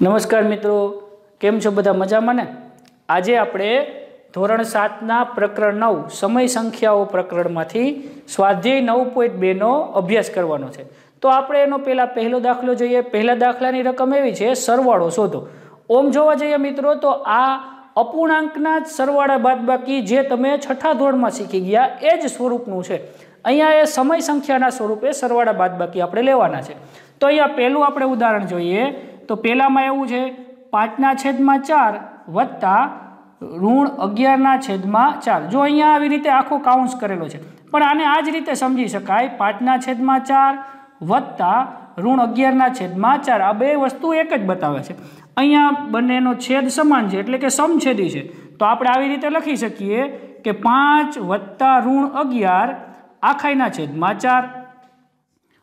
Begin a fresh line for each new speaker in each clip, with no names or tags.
નમસ્કાર મિત્રો, કેમ છો બધા મજામાં ને? આજે આપણે ધોરણ સાતના પ્રકરણ નવ, સમય સંખ્યાઓ પ્રકરણમાંથી સ્વાધ્યાય નવ પોઈન્ટ બેનો અભ્યાસ કરવાનો છે. તો આપણે એનો પહેલાં પહેલો દાખલો જોઈએ. પહેલા દાખલાની રકમ એવી છે, સરવાળો શોધો. ઓમ જોવા જઈએ મિત્રો, તો આ અપૂર્ણાંકના જ સરવાળા બાદબાકી જે તમે છઠ્ઠા ધોરણમાં શીખી ગયા, એ જ સ્વરૂપનું છે. અહીંયા એ સમય સંખ્યાના સ્વરૂપે સરવાળા બાદબાકી આપણે લેવાના છે. તો અહીંયા પહેલું આપણે ઉદાહરણ જોઈએ. તો પહેલામાં એવું છે, પાંચના છેદમાં ચાર વત્તા ઋણ અગિયારના છેદમાં ચાર. જો અહીંયા આવી રીતે આખો કાઉન્સ કરેલો છે, પણ આને આ જ રીતે સમજી શકાય, પાંચના છેદમાં ચાર વત્તા ઋણ અગિયારના છેદમાં ચાર. આ બે વસ્તુ એક જ બતાવે છે. અહીંયા બંનેનો છેદ સમાન છે, એટલે કે સમછેદી છે. તો આપણે આવી રીતે લખી શકીએ કે પાંચ વત્તા ઋણ અગિયાર આખાઈના છેદમાં ચાર.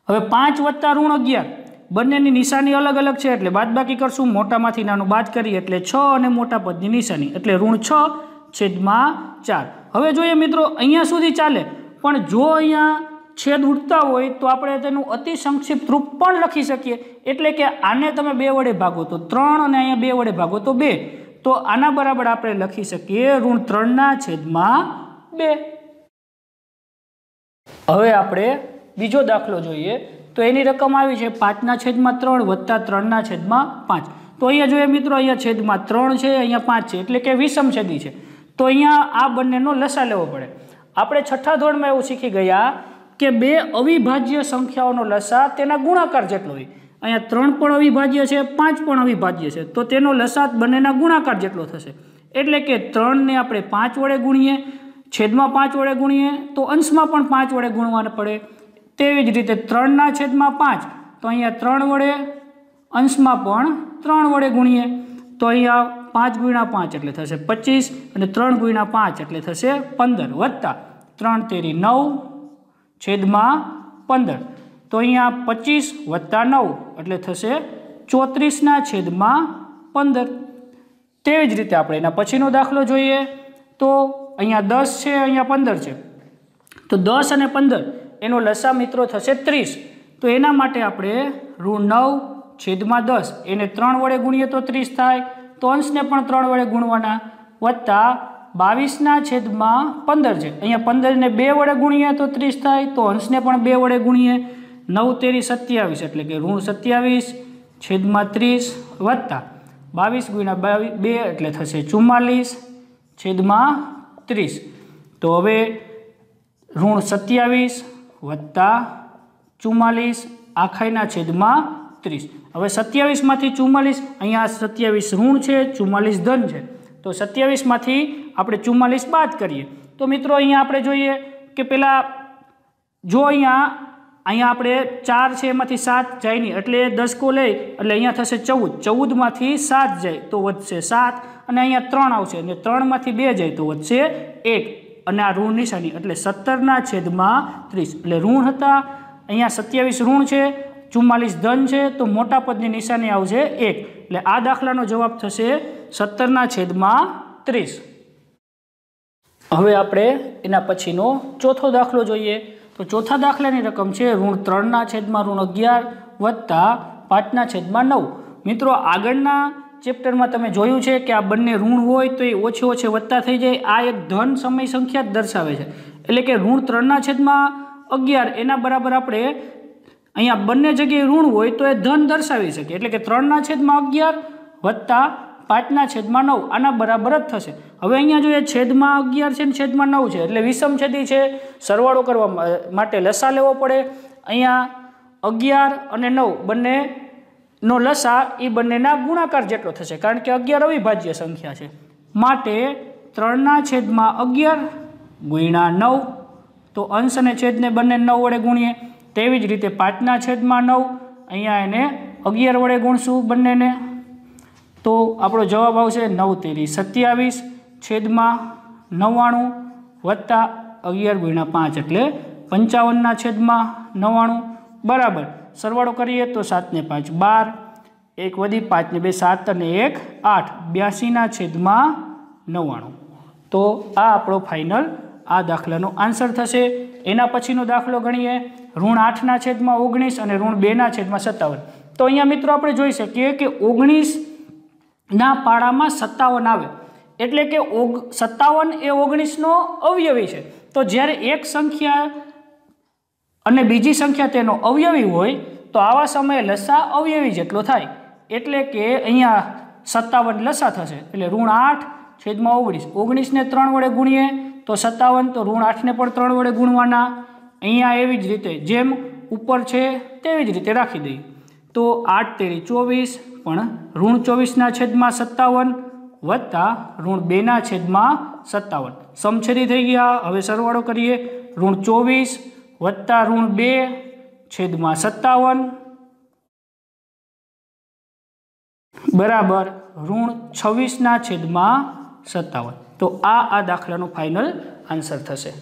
હવે પાંચ વત્તા ઋણ અગિયાર બંનેની નિશાની અલગ અલગ છે એટલે બાદબાકી કરશું. મોટામાંથી નાનું બાદ કરીએ એટલે છ અને મોટા પદની નિશાની. એટલે ઋણ છ, છેદમાં ચાર. હવે જોઈએ મિત્રો, અહીંયા સુધી ચાલે. પણ જો અહીંયા છેદ ઉડતા હોય તો આપણે તેનું અતિ સંક્ષિપ્ત રૂપ પણ લખી શકીએ. એટલે કે આને તમે બે વડે ભાગો તો ત્રણ અને અહીંયા બે વડે ભાગો તો બે. તો આના બરાબર આપણે લખી શકીએ ઋણ ત્રણના છેદમાં બે. હવે આપણે બીજો દાખલો જોઈએ. તો એની રકમ આવી છે પાંચના છેદમાં ત્રણ વત્તા ત્રણના છેદમાં પાંચ. તો અહીંયા જોઈએ મિત્રો, અહીંયા છેદમાં ત્રણ છે, અહીંયા પાંચ છે, એટલે કે વિષમ છેદી છે. તો અહીંયા આ બંનેનો લસા લેવો પડે. આપણે છઠ્ઠા ધોરણમાં એવું શીખી ગયા કે બે અવિભાજ્ય સંખ્યાઓનો લસા તેના ગુણાકાર જેટલો હોય. અહીંયા ત્રણ પણ અવિભાજ્ય છે, પાંચ પણ અવિભાજ્ય છે. તો તેનો લસા બંનેના ગુણાકાર જેટલો થશે. એટલે કે ત્રણને આપણે પાંચ વડે ગુણીએ, છેદમાં પાંચ વડે ગુણીએ, તો અંશમાં પણ પાંચ વડે ગુણવાના પડે. તેવી જ રીતે ત્રણના છેદમાં પાંચ, તો અહીંયા ત્રણ વડે અંશમાં પણ ત્રણ વડે ગુણીએ. તો અહીંયા પાંચ ગુણ્યા પાંચ એટલે થશે પચીસ અને ત્રણ ગુણ્યા પાંચ એટલે થશે પંદર વત્તા ત્રણ તેરી નવ છેદમાં પંદર. તો અહીંયા પચીસ વત્તા નવ એટલે થશે ચોત્રીસના છેદમાં પંદર. તેવી જ રીતે આપણે એના પછીનો દાખલો જોઈએ. તો અહીંયા દસ છે, અહીંયા પંદર છે. તો દસ અને પંદર એનો લસા મિત્રો થશે ત્રીસ. તો એના માટે આપણે ઋણ નવ છેદમાં દસ, એને ત્રણ વડે ગુણીએ તો ત્રીસ થાય. તો અંશને પણ ત્રણ વડે ગુણવાના વત્તા બાવીસના છેદમાં પંદર છે. અહીંયા પંદરને બે વડે ગુણીએ તો ત્રીસ થાય, તો અંશને પણ બે વડે ગુણીએ. નવ તેરી સત્યાવીસ એટલે કે ઋણ સત્યાવીસ, છેદમાં ત્રીસ, વત્તા. બાવીસ ગુણ્યા બાવીસ બે એટલે થશે ચુમ્માલીસ, છેદમાં ત્રીસ. તો હવે ઋણ સત્યાવીસ વત્તા ચુમ્માલીસ આખાઈના છેદમાં ત્રીસ. હવે સત્યાવીસમાંથી ચુમ્માલીસ, અહીંયા સત્યાવીસ ઋણ છે, ચુમ્માલીસ ધન છે. તો સત્યાવીસમાંથી આપણે ચુમ્માલીસ બાદ કરીએ. તો મિત્રો, અહીંયા આપણે જોઈએ કે પેલા જો અહીંયા અહીંયા આપણે ચાર છે, એમાંથી સાત જાય નહીં. એટલે દસકો લઈ એટલે અહીંયા થશે ચૌદ. ચૌદમાંથી સાત જાય તો વધશે સાત, અને અહીંયા ત્રણ આવશે. અને ત્રણમાંથી બે જાય તો વધશે એક. અને આ ઋણ નિશાની એટલે સત્તરના છેદમાં ત્રીસ. એટલે ઋણ હતા, અહીંયા સત્યાવીસ ઋણ છે, ચુમ્માલીસ ધન છે, તો મોટા પદની નિશાની આવશે એક. એટલે આ દાખલાનો જવાબ થશે સત્તરના છેદમાં ત્રીસ. હવે આપણે એના પછીનો ચોથો દાખલો જોઈએ. તો ચોથા દાખલાની રકમ છે ઋણ ત્રણના છેદમાં ઋણ અગિયાર વત્તા પાંચના છેદમાં નવ. મિત્રો આગળના ચેપ્ટરમાં તમે જોયું છે કે આ બંને ઋણ હોય તો એ ઓછે ઓછે વધતા થઈ જાય. આ એક ધન સમય સંખ્યા જ દર્શાવે છે. એટલે કે ઋણ ત્રણના છેદમાં અગિયાર, એના બરાબર આપણે અહીંયા બંને જગ્યાએ ઋણ હોય તો એ ધન દર્શાવી શકીએ. એટલે કે ત્રણના છેદમાં અગિયાર વત્તા પાંચના છેદમાં નવ, આના બરાબર જ થશે. હવે અહીંયા જોઈએ છેદમાં અગિયાર છે ને છેદમાં નવ છે. એટલે વિષમ છેદી છે. સરવાળો કરવા માટે લસા લેવો પડે. અહીંયા અગિયાર અને નવ બંને નો લસા એ બંનેના ગુણાકાર જેટલો થશે, કારણ કે અગિયાર અવિભાજ્ય સંખ્યા છે. માટે ત્રણના છેદમાં અગિયાર ગુણ્યા નવ, તો અંશ અને છેદને બંને નવ વડે ગુણીએ. તેવી જ રીતે પાંચના છેદમાં નવ, અહીંયા એને અગિયાર વડે ગુણશું બંનેને. તો આપણો જવાબ આવશે નવ તેરી સત્યાવીસ, છેદમાં નવ્વાણું, વત્તા અગિયાર ગુણ્યા પાંચ એટલે પંચાવનના છેદમાં નવ્વાણું. બરાબર. સરવાળો કરીએ તો સાતને પાંચ, બાર, એક વધી પાંચને બે, સાત અને એક, આઠ. બ્યાસીના છેદમાં નવ્વાણું. તો આ આપણો ફાઇનલ આ દાખલાનો આન્સર થશે. એના પછીનો દાખલો ગણીએ. ઋણ આઠના છેદમાં ઓગણીસ અને ઋણ બેના છેદમાં સત્તાવન. તો અહીંયા મિત્રો આપણે જોઈ શકીએ કે ઓગણીસના પાડામાં સત્તાવન આવે. એટલે કે ઓગ, સત્તાવન એ ઓગણીસનો અવયવી છે. તો જ્યારે એક સંખ્યા અને બીજી સંખ્યા તેનો અવયવી હોય, તો આવા સમયે લસા અવયવી જેટલો થાય. એટલે કે અહીંયા સત્તાવન લસા થશે. એટલે ઋણ આઠ, છેદમાં ઓગણીસ. ઓગણીસને ત્રણ વડે ગુણીએ, તો સત્તાવન, તો ઋણ આઠને પણ ત્રણ વડે ગુણવાના. અહીંયા એવી જ રીતે જેમ ઉપર છે, તેવી જ રીતે રાખી દઈએ. તો આઠ તેરી ચોવીસ, પણ ઋણ ચોવીસના છેદમાં સત્તાવન, વત્તા ઋણ બેના છેદમાં સત્તાવન. સમછેદી થઈ ગયા. હવે સરવાળો કરીએ. ઋણ ચોવીસ વત્તા ઋણ બે છેદમાં સત્તાવન. બરાબર, ઋણ છવ્વીસના છેદમાં સત્તાવન. તો આ આ દાખલાનો ફાઇનલ આન્સર થશે.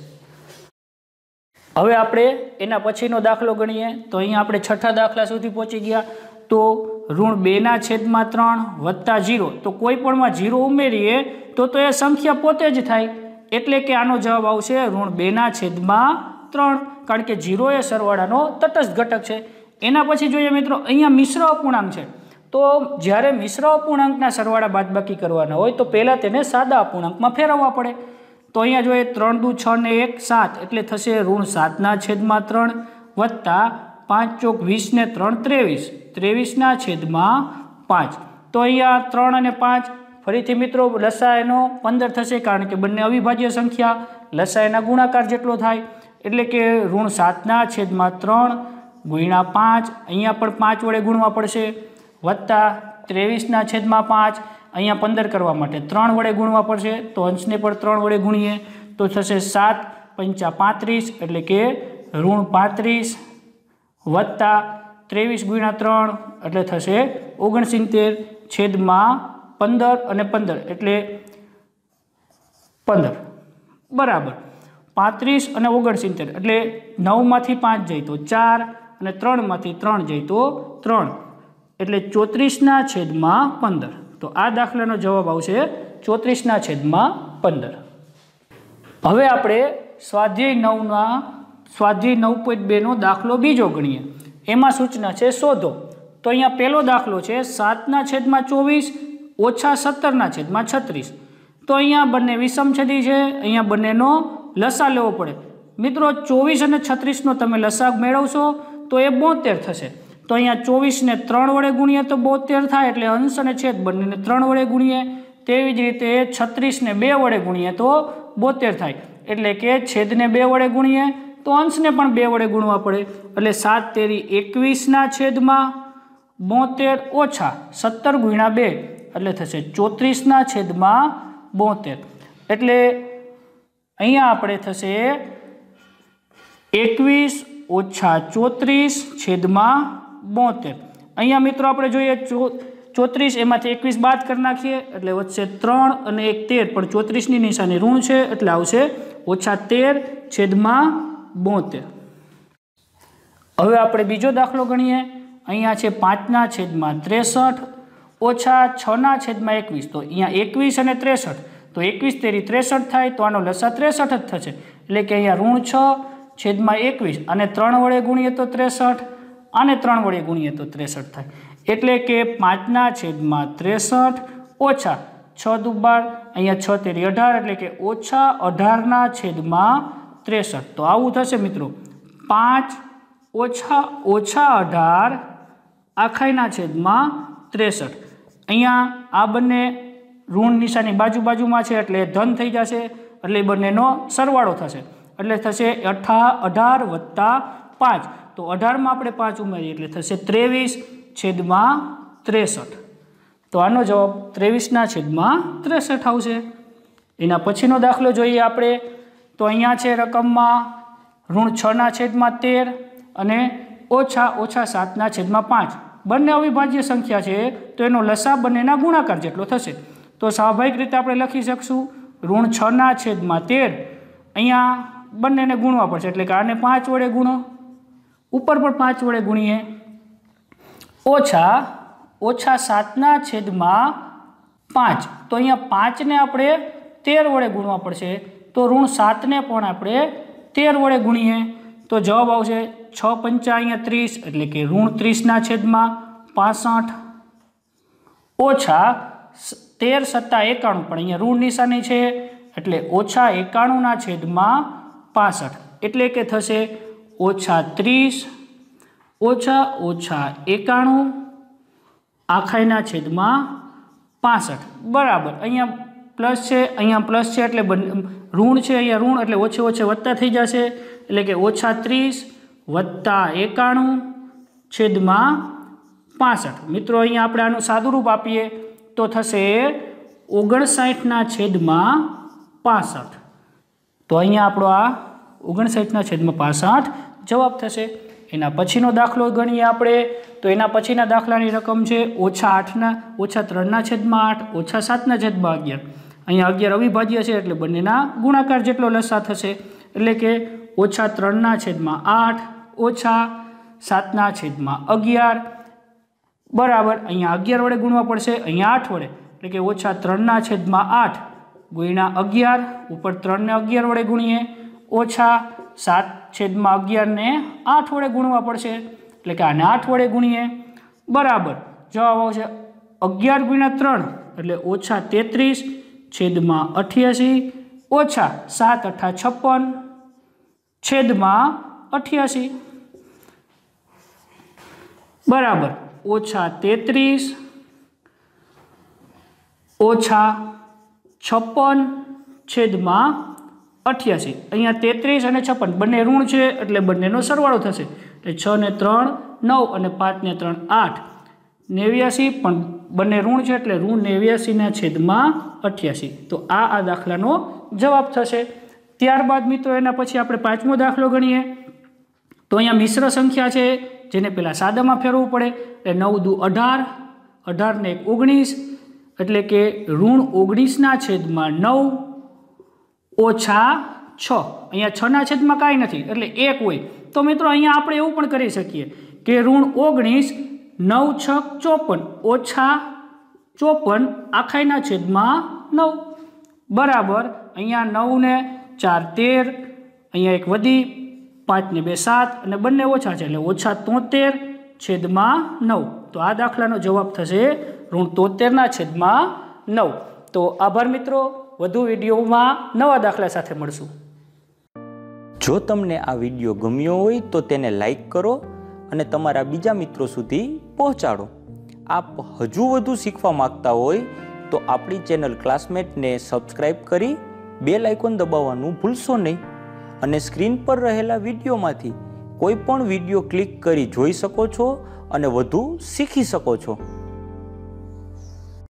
હવે આપણે એના પછીનો દાખલો ગણીએ. તો અહીંયા આપણે છઠ્ઠા દાખલા સુધી પહોંચી ગયા. તો ઋણ બેના છેદમાં ત્રણ, વત્તા જીરો તો કોઈ પણમાં જીરો ઉમેરીએ, તો તો એ સંખ્યા પોતે જ થાય. એટલે કે આનો જવાબ આવશે ઋણ બેના છેદમાં ત્રણ, કારણ કે જીરો એ સરવાળાનો તટસ્થ ઘટક છે. એના પછી જોઈએ મિત્રો, અહીંયા મિશ્ર અપૂર્ણાંક છે. તો જ્યારે મિશ્ર અપૂર્ણાંકના સરવાળા બાદબાકી કરવાના હોય, તો પહેલાં તેને સાદા અપૂર્ણાંકમાં ફેરવવા પડે. તો અહીંયા જોઈએ, ત્રણ દુ છ ને એક સાત, એટલે થશે ઋણ સાતના છેદમાં ત્રણ, વત્તા પાંચ ચોક વીસ ને ત્રણ ત્રેવીસ. ત્રેવીસના છેદમાં પાંચ. તો અહીંયા ત્રણ અને પાંચ, ફરીથી મિત્રો, લસાયનો પંદર થશે, કારણ કે બંને અવિભાજ્ય સંખ્યા. લસા એના ગુણાકાર જેટલો થાય એટલે કે ઋણ સાતના છેદમાં ત્રણ ગુણ્યા પાંચ, અહીંયા પણ પાંચ વડે ગુણવા પડશે. વત્તા ત્રેવીસના છેદમાં પાંચ, અહીંયા પંદર કરવા માટે ત્રણ વડે ગુણવા પડશે. તો અંશને પણ ત્રણ વડે ગુણીએ તો થશે સાત પંચા પાંત્રીસ, એટલે કે ઋણ પાંત્રીસ વત્તા ત્રેવીસ ગુણ્યા ત્રણ, એટલે થશે ઓગણસિત્તેર છેદમાં પંદર અને પંદર, એટલે પંદર. બરાબર. પાંત્રીસ અને ઓગણસિત્તેર. એટલે નવમાંથી પાંચ જાય તો ચાર અને ત્રણમાંથી ત્રણ જાય તો ત્રણ. એટલે ચોત્રીસના છેદમાં પંદર. તો આ દાખલાનો જવાબ આવશે ચોત્રીસના છેદમાં પંદર. હવે આપણે સ્વાધ્યાય નવના, સ્વાધ્યાય નવ પોઈન્ટ બેનો દાખલો બીજો ગણીએ. એમાં સૂચના છે શોધો. તો અહીંયા પહેલો દાખલો છે સાતના છેદમાં ચોવીસ, ઓછા સત્તરના છેદમાં છત્રીસ. તો અહીંયા બંને વિષમછેદી છે, અહીંયા બંનેનો લસા લેવો પડે. મિત્રો, ચોવીસ અને છત્રીસનો તમે લસા મેળવશો તો એ બોતેર થશે. તો અહીંયા ચોવીસને ત્રણ વડે ગુણીએ તો બોતેર થાય એટલે અંશ અને છેદ બંનેને ત્રણ વડે ગુણીએ. તેવી જ રીતે છત્રીસને બે વડે ગુણીએ તો બોતેર થાય. એટલે કે છેદને બે વડે ગુણીએ તો અંશને પણ બે વડે ગુણવા પડે. એટલે સાત તેરી એકવીસના છેદમાં બોતેર ઓછા સત્તર ગુણ્યા બે એટલે થશે ચોત્રીસના છેદમાં બોતેર. એટલે અહીંયા આપણે થશે એકવીસ ઓછા ચોત્રીસ છેદમાં બોતેર. અહીંયા મિત્રો આપણે જોઈએ ચોત્રીસ, એમાંથી એકવીસ બાદ કરી નાખીએ, એટલે વધશે ત્રણ અને એક તેર. પણ ચોત્રીસની નિશાની ઋણ છે, એટલે આવશે ઓછા તેર છેદમાં બોતેર. હવે આપણે બીજો દાખલો ગણીએ. અહીંયા છે પાંચના છેદમાં ત્રેસઠ ઓછા છના છેદમાં એકવીસ. તો અહીંયા એકવીસ અને ત્રેસઠ તો એકવીસ તેરી ત્રેસઠ થાય તો આનો લસા ત્રેસઠ જ થશે. એટલે કે અહીંયા ઋણ છ, છેદમાં એકવીસ અને ત્રણ વડે ગુણીએ તો ત્રેસઠ, અને ત્રણ વડે ગુણીએ તો ત્રેસઠ થાય. એટલે કે પાંચના છેદમાં ત્રેસઠ ઓછા છ દુ બાર અહીંયા છ તેરી અઢાર, એટલે કે ઓછા અઢારના છેદમાં ત્રેસઠ. તો આવું થશે મિત્રો. પાંચ ઓછા ઓછા અઢાર આખાઈના છેદમાં ત્રેસઠ. અહીંયા આ બંને ઋણ નિશાની બાજુ બાજુમાં છે એટલે ધન થઈ જશે, એટલે બંનેનો સરવાળો થશે. એટલે થશે અઠા, અઢાર વત્તા પાંચ. તો અઢારમાં આપણે પાંચ ઉમેરીએ એટલે થશે ત્રેવીસ છેદમાં ત્રેસઠ. તો આનો જવાબ ત્રેવીસના છેદમાં ત્રેસઠ આવશે. એના પછીનો દાખલો જોઈએ આપણે. તો અહીંયા છે રકમમાં ઋણ છના છેદમાં તેર અને ઓછા ઓછા સાતના છેદમાં પાંચ. બંને અવિભાજ્ય સંખ્યા છે, તો એનો લસા બંનેના ગુણાકાર જેટલો થશે. તો સ્વાભાવિક રીતે આપણે લખી શકશું ઋણ છના છેદમાં તેર. અહીંયા બંનેને ગુણવા પડશે, એટલે કે આને પાંચ વડે ગુણો. ઉપર પણ પાંચ વડે ગુણીએ. ઓછા ઓછા સાતના છેદમાં પાંચ. તો અહીંયા પાંચને આપણે તેર વડે ગુણવા પડશે. તો ઋણ સાતને પણ આપણે તેર વડે ગુણીએ. તો જવાબ આવશે છ પંચા અહીંયા ત્રીસ, એટલે કે ઋણ ત્રીસના છેદમાં પાસઠ. ઓછા તેર સત્તા એકાણું, પણ અહીંયા ઋણ નિશાની છે, એટલે ઓછા એકાણુંના છેદમાં પાસઠ. એટલે કે થશે ઓછા ત્રીસ, ઓછા ઓછા એકાણું, આખાઈના છેદમાં પાસઠ. બરાબર, અહીંયા પ્લસ છે, અહીંયા પ્લસ છે, એટલે ઋણ છે, અહીંયા ઋણ, એટલે ઓછે ઓછે વત્તા થઈ જશે. એટલે કે ઓછા ત્રીસ, વત્તા એકાણું, છેદમાં પાસઠ. મિત્રો, અહીંયા આપણે આનું સાદુરૂપ આપીએ. તો થશે ઓગણસાઠના છેદમાં પાસઠ. તો અહીંયા આપણો આ ઓગણસાઠના છેદમાં પાસઠ જવાબ થશે. એના પછીનો દાખલો ગણીએ આપણે. તો એના પછીના દાખલાની રકમ છે ઓછા આઠના, ઓછા ત્રણના છેદમાં આઠ, ઓછા સાતના છેદમાં અગિયાર. અહીંયા અગિયાર અવિભાજ્ય છે એટલે બંનેના ગુણાકાર જેટલો લસા થશે. એટલે કે ઓછા ત્રણના છેદમાં આઠ, ઓછા સાતના છેદમાં અગિયાર બરાબર, અહીંયા અગિયાર વડે ગુણવા પડશે, અહીંયા આઠ વડે. એટલે કે ઓછા ત્રણના છેદમાં આઠ ગુણ્યા અગિયાર, ઉપર ત્રણને અગિયાર વડે ગુણીએ, ઓછા સાત છેદમાં અગિયારને આઠ વડે ગુણવા પડશે. એટલે કે આને આઠ વડે ગુણીએ. બરાબર, જવાબ આવશે અગિયાર ગુણ્યા ત્રણ, એટલે ઓછા તેત્રીસ છેદમાં અઠ્યાસી, ઓછા સાત અઠા છપ્પન છેદમાં અઠ્યાસી. બરાબર. ઓછા તેત્રીસ, ઓછા છપ્પન છેદમાં અઠ્યાસી. અહીંયા તેત્રીસ અને છપ્પન બંને ઋણ છે એટલે બંનેનો સરવાળો થશે. એટલે છ ને ત્રણ, નવ અને પાંચ ને ત્રણ, આઠ. નેવ્યાસી પણ બંને ઋણ છે એટલે ઋણ નેવ્યાસીના છેદમાં અઠ્યાસી. તો આ આ દાખલાનો જવાબ થશે. ત્યારબાદ મિત્રો એના પછી આપણે પાંચમો દાખલો ગણીએ. તો અહીંયા મિશ્ર સંખ્યા છે. જેને પહેલાં સાદામાં ફેરવવું પડે, એટલે નવ દુ અઢાર અઢારને એક ઓગણીસ, એટલે કે ઋણ ઓગણીસના છેદમાં નવ, ઓછા છ. અહીંયા છના છેદમાં કાંઈ નથી, એટલે એક હોય. તો મિત્રો અહીંયા આપણે એવું પણ કરી શકીએ કે ઋણ ઓગણીસ, નવ છ ચોપન, ઓછા ચોપન, આખાઈના છેદમાં નવ. બરાબર. અહીંયા નવને ચાર તેર, અહીંયા એક વધી. પાંચને બે સાત અને બંને ઓછા છે એટલે ઓછા તોતેર છેદમાં નવ. તો આ દાખલાનો જવાબ થશે ઋણ તોતેરના છેદમાં નવ. તો આભાર મિત્રો, વધુ વિડીયોમાં નવા દાખલા સાથે મળશું.
જો તમને આ વીડિયો ગમ્યો હોય તો તેને લાઈક કરો અને તમારા બીજા મિત્રો સુધી પહોંચાડો. આપ હજુ વધુ શીખવા માંગતા હોય તો આપણી ચેનલ ક્લાસમેટને સબસ્ક્રાઈબ કરી બેલ આઇકોન દબાવવાનું ભૂલશો નહીં. અને સ્ક્રીન પર રહેલા વિડીયોમાંથી કોઈ પણ વીડિયો ક્લિક કરી જોઈ શકો છો અને વધુ શીખી શકો છો.